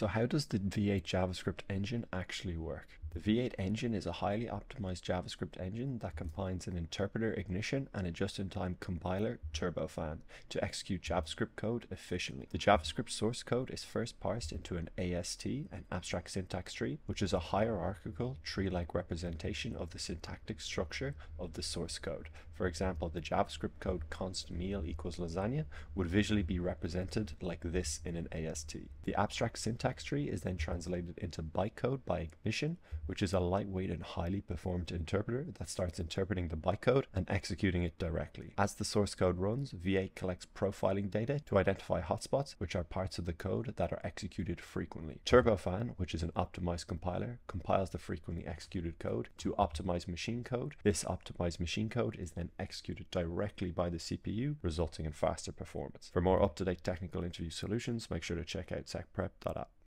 So how does the V8 JavaScript engine actually work? The V8 engine is a highly optimized JavaScript engine that combines an interpreter ignition and a just-in-time compiler turbofan to execute JavaScript code efficiently. The JavaScript source code is first parsed into an AST, an abstract syntax tree, which is a hierarchical tree-like representation of the syntactic structure of the source code. For example, the JavaScript code const meal equals lasagna would visually be represented like this in an AST. The abstract syntax tree is then translated into bytecode by ignition, which is a lightweight and highly performed interpreter that starts interpreting the bytecode and executing it directly. As the source code runs, V8 collects profiling data to identify hotspots, which are parts of the code that are executed frequently. Turbofan, which is an optimized compiler, compiles the frequently executed code to optimize machine code. This optimized machine code is then executed directly by the CPU, resulting in faster performance. For more up-to-date technical interview solutions, make sure to check out techprep.app.